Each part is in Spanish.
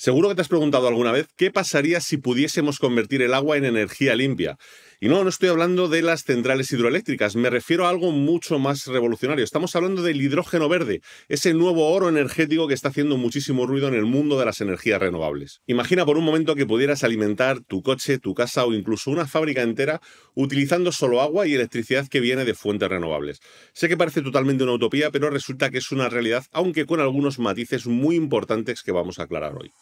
Seguro que te has preguntado alguna vez qué pasaría si pudiésemos convertir el agua en energía limpia. Y no, no estoy hablando de las centrales hidroeléctricas, me refiero a algo mucho más revolucionario. Estamos hablando del hidrógeno verde, ese nuevo oro energético que está haciendo muchísimo ruido en el mundo de las energías renovables. Imagina por un momento que pudieras alimentar tu coche, tu casa o incluso una fábrica entera utilizando solo agua y electricidad que viene de fuentes renovables. Sé que parece totalmente una utopía, pero resulta que es una realidad, aunque con algunos matices muy importantes que vamos a aclarar hoy.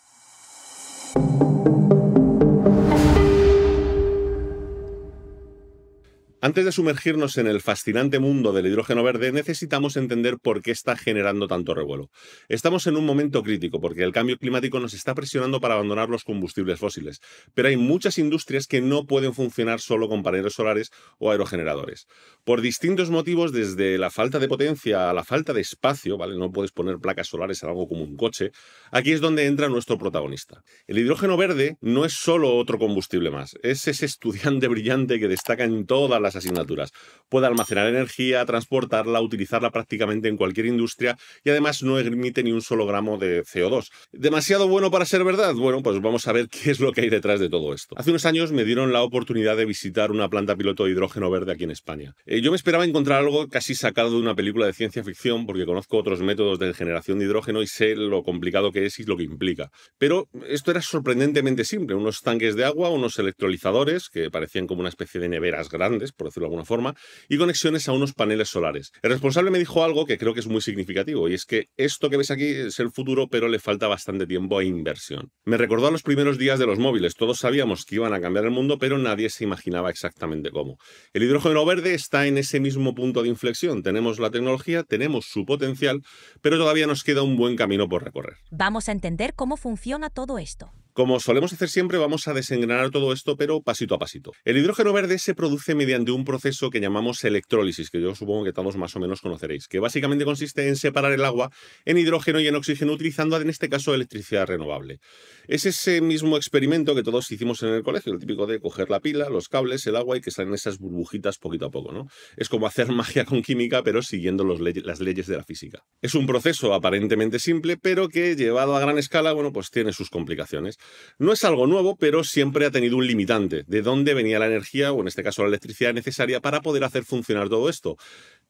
Antes de sumergirnos en el fascinante mundo del hidrógeno verde, necesitamos entender por qué está generando tanto revuelo. Estamos en un momento crítico porque el cambio climático nos está presionando para abandonar los combustibles fósiles, pero hay muchas industrias que no pueden funcionar solo con paneles solares o aerogeneradores. Por distintos motivos, desde la falta de potencia a la falta de espacio, ¿vale? No puedes poner placas solares en algo como un coche. Aquí es donde entra nuestro protagonista. El hidrógeno verde no es solo otro combustible más, es ese estudiante brillante que destaca en todas las asignaturas. Puede almacenar energía, transportarla, utilizarla prácticamente en cualquier industria y además no emite ni un solo gramo de CO2. ¿Demasiado bueno para ser verdad? Bueno, pues vamos a ver qué es lo que hay detrás de todo esto. Hace unos años me dieron la oportunidad de visitar una planta piloto de hidrógeno verde aquí en España. Eh, yo me esperaba encontrar algo casi sacado de una película de ciencia ficción porque conozco otros métodos de generación de hidrógeno y sé lo complicado que es y lo que implica. Pero esto era sorprendentemente simple. Unos tanques de agua, unos electrolizadores que parecían como una especie de neveras grandes, por decirlo de alguna forma, y conexiones a unos paneles solares. El responsable me dijo algo que creo que es muy significativo, y es que esto que ves aquí es el futuro, pero le falta bastante tiempo e inversión. Me recordó a los primeros días de los móviles. Todos sabíamos que iban a cambiar el mundo, pero nadie se imaginaba exactamente cómo. El hidrógeno verde está en ese mismo punto de inflexión. Tenemos la tecnología, tenemos su potencial, pero todavía nos queda un buen camino por recorrer. Vamos a entender cómo funciona todo esto. Como solemos hacer siempre, vamos a desengranar todo esto, pero pasito a pasito. El hidrógeno verde se produce mediante un proceso que llamamos electrólisis, que yo supongo que todos más o menos conoceréis, que básicamente consiste en separar el agua en hidrógeno y en oxígeno utilizando en este caso electricidad renovable. Es ese mismo experimento que todos hicimos en el colegio, el típico de coger la pila, los cables, el agua y que salen esas burbujitas poquito a poco, ¿no? Es como hacer magia con química, pero siguiendo las leyes de la física. Es un proceso aparentemente simple, pero que llevado a gran escala, bueno, pues tiene sus complicaciones. No es algo nuevo, pero siempre ha tenido un limitante, de dónde venía la energía, o en este caso la electricidad necesaria para poder hacer funcionar todo esto.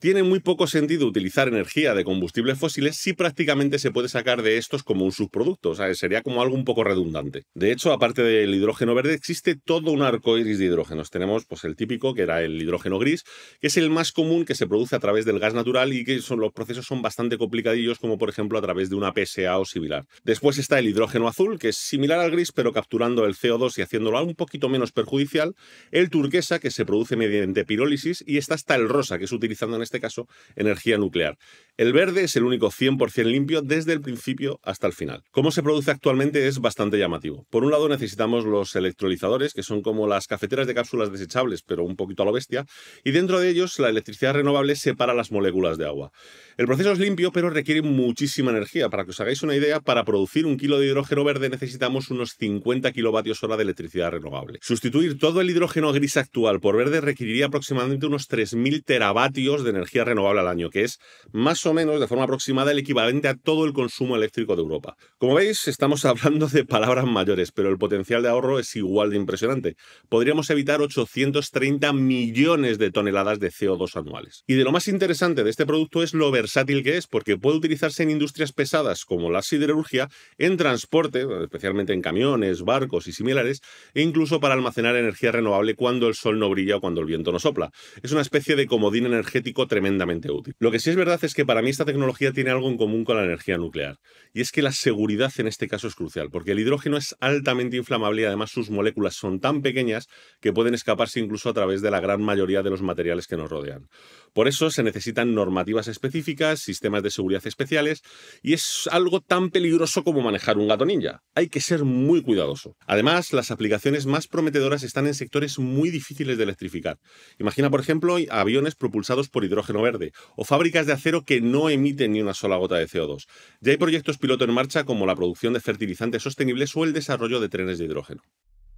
Tiene muy poco sentido utilizar energía de combustibles fósiles si prácticamente se puede sacar de estos como un subproducto, o sea, sería como algo un poco redundante. De hecho, aparte del hidrógeno verde, existe todo un arco iris de hidrógenos. Tenemos pues, el típico, que era el hidrógeno gris, que es el más común que se produce a través del gas natural y que son, los procesos son bastante complicadillos, como por ejemplo a través de una PSA o similar. Después está el hidrógeno azul, que es similar al gris, pero capturando el CO2 y haciéndolo un poquito menos perjudicial. El turquesa, que se produce mediante pirólisis, y está hasta el rosa, que es utilizando en este caso energía nuclear. El verde es el único 100% limpio desde el principio hasta el final. Cómo se produce actualmente es bastante llamativo. Por un lado necesitamos los electrolizadores, que son como las cafeteras de cápsulas desechables, pero un poquito a lo bestia, y dentro de ellos la electricidad renovable separa las moléculas de agua. El proceso es limpio, pero requiere muchísima energía. Para que os hagáis una idea, para producir un kilo de hidrógeno verde necesitamos unos 50 kilovatios hora de electricidad renovable. Sustituir todo el hidrógeno gris actual por verde requeriría aproximadamente unos 3.000 teravatios de energía renovable al año, que es más o menos de forma aproximada el equivalente a todo el consumo eléctrico de Europa. Como veis, estamos hablando de palabras mayores, pero el potencial de ahorro es igual de impresionante. Podríamos evitar 830 millones de toneladas de CO2 anuales. Y de lo más interesante de este producto es lo versátil que es, porque puede utilizarse en industrias pesadas como la siderurgia, en transporte, especialmente en camiones, barcos y similares, e incluso para almacenar energía renovable cuando el sol no brilla o cuando el viento no sopla. Es una especie de comodín energético tremendamente útil. Lo que sí es verdad es que para mí esta tecnología tiene algo en común con la energía nuclear, y es que la seguridad en este caso es crucial, porque el hidrógeno es altamente inflamable y además sus moléculas son tan pequeñas que pueden escaparse incluso a través de la gran mayoría de los materiales que nos rodean. Por eso se necesitan normativas específicas, sistemas de seguridad especiales, y es algo tan peligroso como manejar un gato ninja. Hay que ser muy cuidadoso. Además, las aplicaciones más prometedoras están en sectores muy difíciles de electrificar. Imagina, por ejemplo, aviones propulsados por hidrógeno verde o fábricas de acero que no emiten ni una sola gota de CO2. Ya hay proyectos piloto en marcha como la producción de fertilizantes sostenibles o el desarrollo de trenes de hidrógeno.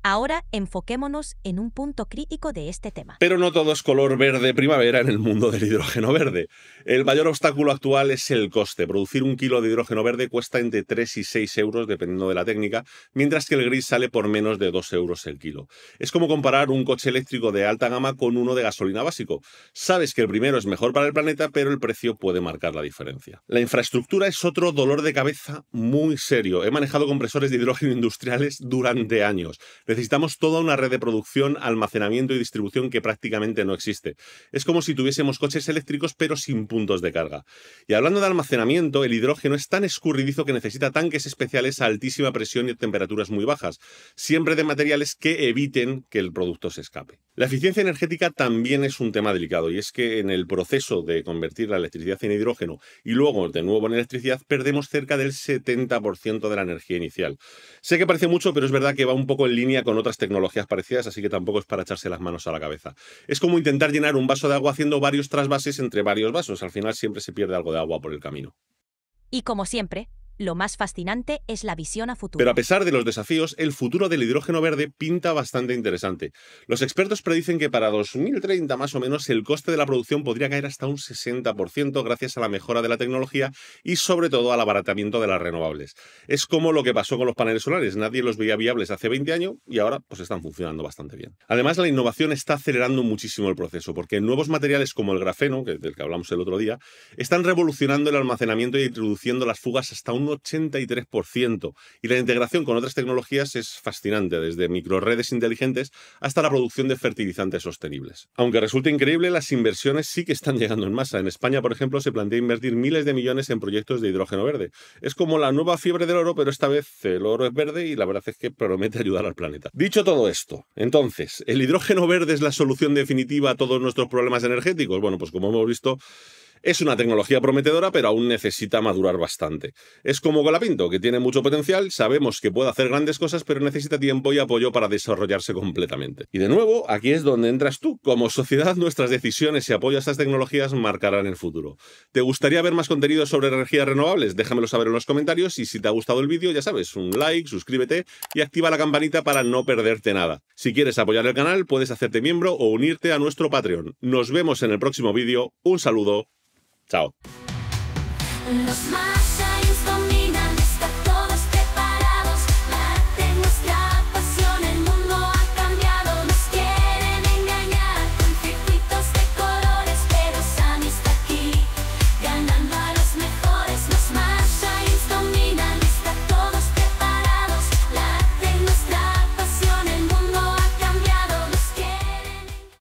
Ahora enfoquémonos en un punto crítico de este tema. Pero no todo es color verde primavera en el mundo del hidrógeno verde. El mayor obstáculo actual es el coste. Producir un kilo de hidrógeno verde cuesta entre 3 y 6 euros dependiendo de la técnica, mientras que el gris sale por menos de 2 euros el kilo. Es como comparar un coche eléctrico de alta gama con uno de gasolina básico. Sabes que el primero es mejor para el planeta, pero el precio puede marcar la diferencia. La infraestructura es otro dolor de cabeza muy serio. He manejado compresores de hidrógeno industriales durante años necesitamos toda una red de producción, almacenamiento y distribución que prácticamente no existe. Es como si tuviésemos coches eléctricos pero sin puntos de carga. Y hablando de almacenamiento, el hidrógeno es tan escurridizo que necesita tanques especiales a altísima presión y temperaturas muy bajas, siempre de materiales que eviten que el producto se escape. La eficiencia energética también es un tema delicado y es que en el proceso de convertir la electricidad en hidrógeno y luego de nuevo en electricidad perdemos cerca del 70% de la energía inicial. Sé que parece mucho, pero es verdad que va un poco en línea con otras tecnologías parecidas, así que tampoco es para echarse las manos a la cabeza. Es como intentar llenar un vaso de agua haciendo varios trasvases entre varios vasos. Al final siempre se pierde algo de agua por el camino. Y como siempre, lo más fascinante es la visión a futuro. Pero a pesar de los desafíos, el futuro del hidrógeno verde pinta bastante interesante. Los expertos predicen que para 2030 más o menos el coste de la producción podría caer hasta un 60% gracias a la mejora de la tecnología y sobre todo al abaratamiento de las renovables. Es como lo que pasó con los paneles solares. Nadie los veía viables hace 20 años y ahora pues están funcionando bastante bien. Además, la innovación está acelerando muchísimo el proceso porque nuevos materiales como el grafeno, del que hablamos el otro día, están revolucionando el almacenamiento y introduciendo las fugas hasta un 83%. Y la integración con otras tecnologías es fascinante, desde microredes inteligentes hasta la producción de fertilizantes sostenibles. Aunque resulte increíble, las inversiones sí que están llegando en masa. En España, por ejemplo, se plantea invertir miles de millones en proyectos de hidrógeno verde. Es como la nueva fiebre del oro, pero esta vez el oro es verde y la verdad es que promete ayudar al planeta. Dicho todo esto, entonces, ¿el hidrógeno verde es la solución definitiva a todos nuestros problemas energéticos? Bueno, pues como hemos visto, es una tecnología prometedora, pero aún necesita madurar bastante. Es como Colapinto, que tiene mucho potencial, sabemos que puede hacer grandes cosas, pero necesita tiempo y apoyo para desarrollarse completamente. Y de nuevo, aquí es donde entras tú. Como sociedad, nuestras decisiones y apoyo a estas tecnologías marcarán el futuro. ¿Te gustaría ver más contenido sobre energías renovables? Déjamelo saber en los comentarios y si te ha gustado el vídeo, ya sabes, un like, suscríbete y activa la campanita para no perderte nada. Si quieres apoyar el canal, puedes hacerte miembro o unirte a nuestro Patreon. Nos vemos en el próximo vídeo. Un saludo. Chao.